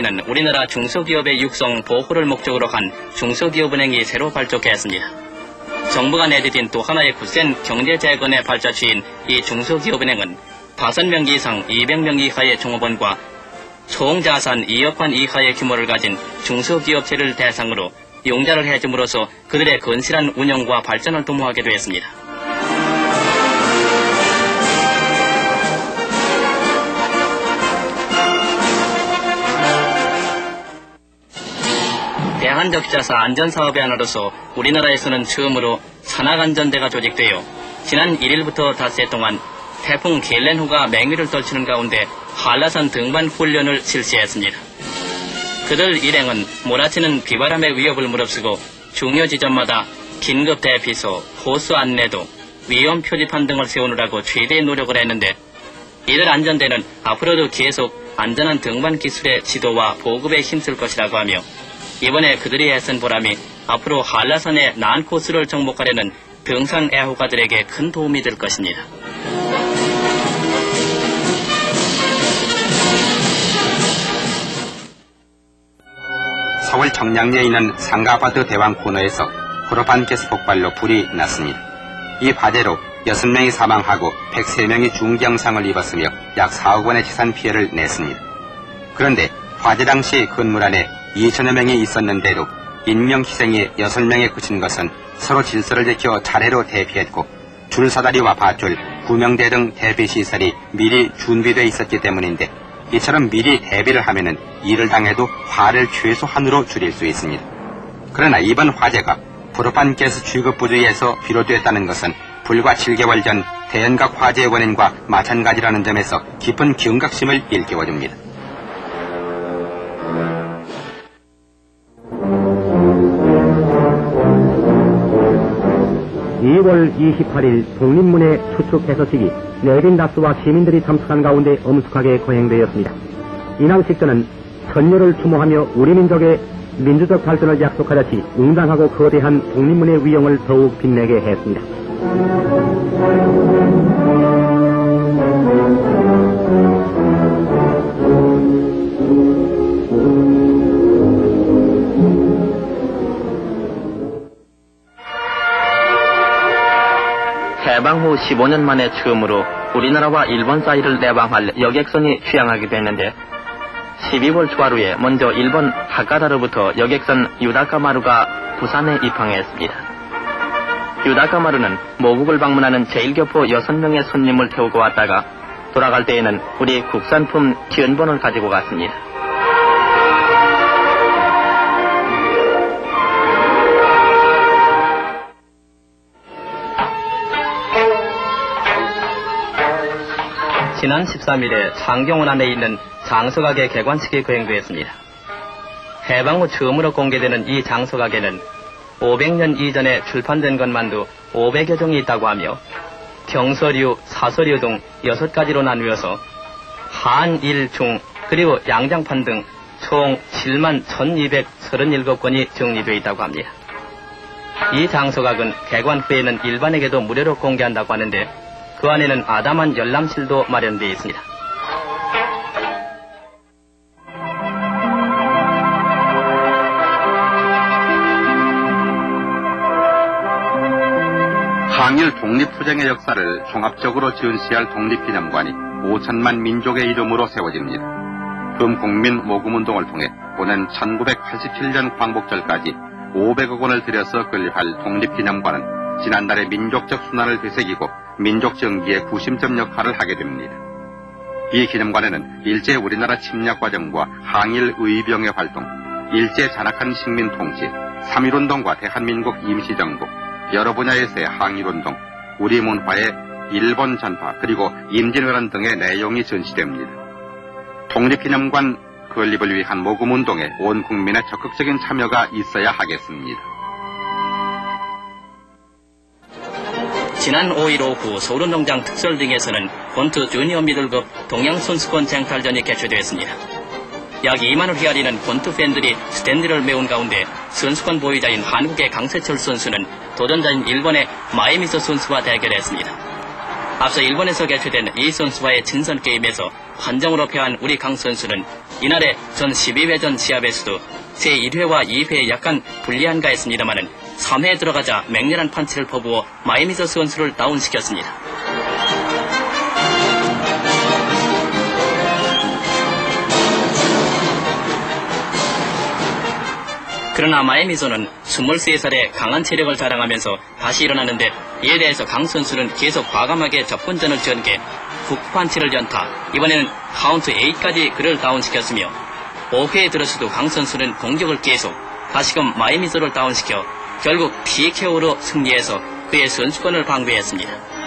올해는 우리나라 중소기업의 육성 보호를 목적으로 한 중소기업은행이 새로 발족했습니다. 정부가 내디딘 또 하나의 굳센 경제재건의 발자취인 이 중소기업은행은 5명 이상 200명 이하의 종업원과 총 자산 2억 원 이하의 규모를 가진 중소기업체를 대상으로 용자를 해줌으로써 그들의 건실한 운영과 발전을 도모하게 되었습니다. 대한적자사 안전사업의 하나로서 우리나라에서는 처음으로 산악안전대가 조직되어 지난 1일부터 닷새 동안 태풍 켈렌후가 맹위를 떨치는 가운데 한라산 등반 훈련을 실시했습니다. 그들 일행은 몰아치는 비바람의 위협을 무릅쓰고 중요 지점마다 긴급 대피소, 호수 안내도, 위험 표지판 등을 세우느라고 최대의 노력을 했는데 이들 안전대는 앞으로도 계속 안전한 등반 기술의 지도와 보급에 힘쓸 것이라고 하며 이번에 그들이 애쓴 보람이 앞으로 한라산의 난 코스를 정복하려는 등산 애호가들에게 큰 도움이 될 것입니다. 서울 정량리에 있는 상가아파트 대왕 코너에서 프로판 가스 폭발로 불이 났습니다. 이 화재로 6명이 사망하고 103명이 중경상을 입었으며 약 4억 원의 재산 피해를 냈습니다. 그런데 화재 당시 건물 안에 2천여 명이 있었는데도 인명희생이 6명에 그친 것은 서로 질서를 지켜 차례로 대피했고 줄사다리와 밧줄, 구명대 등 대피시설이 미리 준비되어 있었기 때문인데 이처럼 미리 대비를 하면은 일을 당해도 화를 최소한으로 줄일 수 있습니다. 그러나 이번 화재가 프로판 가스 취급 부주의에서 비롯됐다는 것은 불과 7개월 전 대연각 화재의 원인과 마찬가지라는 점에서 깊은 경각심을 일깨워줍니다. 2월 28일 독립문의 추측 해서식이 내빈 다수와 시민들이 참석한 가운데 엄숙하게 거행되었습니다. 이날 식전은 선녀를 추모하며 우리 민족의 민주적 발전을 약속하듯이 웅장하고 거대한 독립문의 위용을 더욱 빛내게 했습니다. 해방 후 15년 만에 처음으로 우리나라와 일본 사이를 내방할 여객선이 취항하게 됐는데 12월 초하루에 먼저 일본 하카다로부터 여객선 유다카마루가 부산에 입항했습니다. 유다카마루는 모국을 방문하는 제1교포 6명의 손님을 태우고 왔다가 돌아갈 때에는 우리 국산품 기원본을 가지고 갔습니다. 지난 13일에 창경원 안에 있는 장서가게 개관식이 거행되었습니다. 해방 후 처음으로 공개되는 이 장서가게는 500년 이전에 출판된 것만도 500여 종이 있다고 하며 경서류, 사서류 등 6가지로 나누어서 한, 일, 중, 그리고 양장판 등 총 7만 1237권이 정리되어 있다고 합니다. 이 장서각은 개관 후에는 일반에게도 무료로 공개한다고 하는데 그 안에는 아담한 열람실도 마련되어 있습니다. 항일 독립투쟁의 역사를 종합적으로 전시할 독립기념관이 5천만 민족의 이름으로 세워집니다. 금국민 모금운동을 통해 오는 1987년 광복절까지 500억 원을 들여서 건립할 독립기념관은 지난달에 민족적 순환을 되새기고 민족 정기의 구심점 역할을 하게 됩니다. 이 기념관에는 일제 우리나라 침략 과정과 항일 의병의 활동, 일제 잔악한 식민 통치, 3.1운동과 대한민국 임시정부, 여러 분야에서의 항일운동, 우리 문화의 일본 전파, 그리고 임진왜란 등의 내용이 전시됩니다. 독립기념관 건립을 위한 모금운동에 온 국민의 적극적인 참여가 있어야 하겠습니다. 지난 5일 오후 서울운동장 특설 링에서는 권투 주니어 미들급 동양선수권 쟁탈전이 개최되었습니다. 약 2만을 헤아리는 권투 팬들이 스탠드를 메운 가운데 선수권 보유자인 한국의 강세철 선수는 도전자인 일본의 마이미소 선수와 대결했습니다. 앞서 일본에서 개최된 이 선수와의 친선 게임에서 판정으로 패한 우리 강 선수는 이날의 전 12회전 시합에서도 제 1회와 2회에 약간 불리한가 했습니다마는 3회에 들어가자 맹렬한 판치를 퍼부어 마이미서 선수를 다운시켰습니다. 그러나 마이미소는 23살에 강한 체력을 자랑하면서 다시 일어나는데 이에 대해서 강 선수는 계속 과감하게 접근전을 전개 훅판치를 연타 이번에는 카운트 8까지 그를 다운시켰으며 5회에 들어서도 강 선수는 공격을 계속 다시금 마이미소를 다운시켜 결국 TKO로 승리해서 그의 선수권을 방어했습니다.